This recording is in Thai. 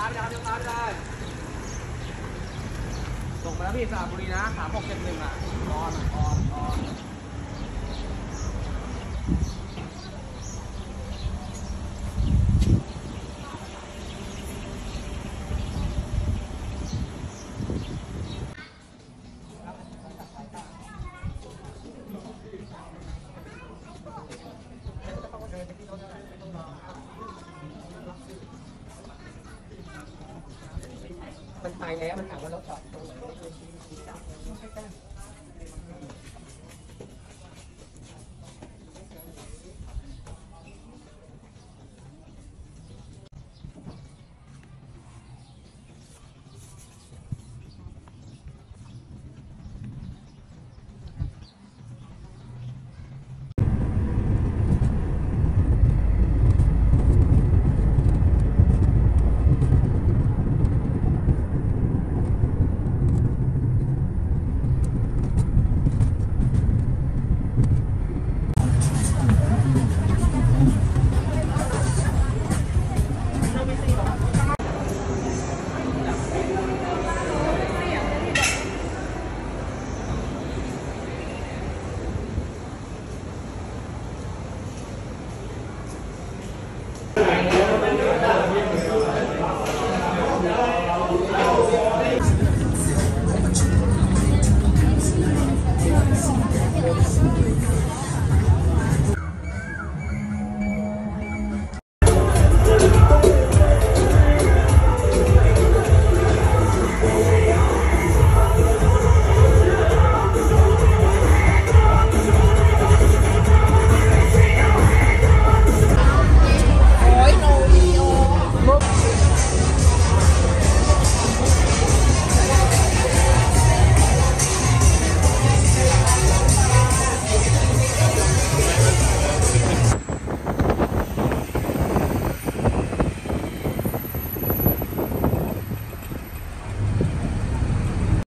ซ้ายไปได้เลี้ยวซ้ายไปได้ส่งไปแล้วพี่สระบุรีนะสามหกเจ็ดหนึ่งอะออนออนออน ไปแล้วมันถามว่ารถจอดตรงไหน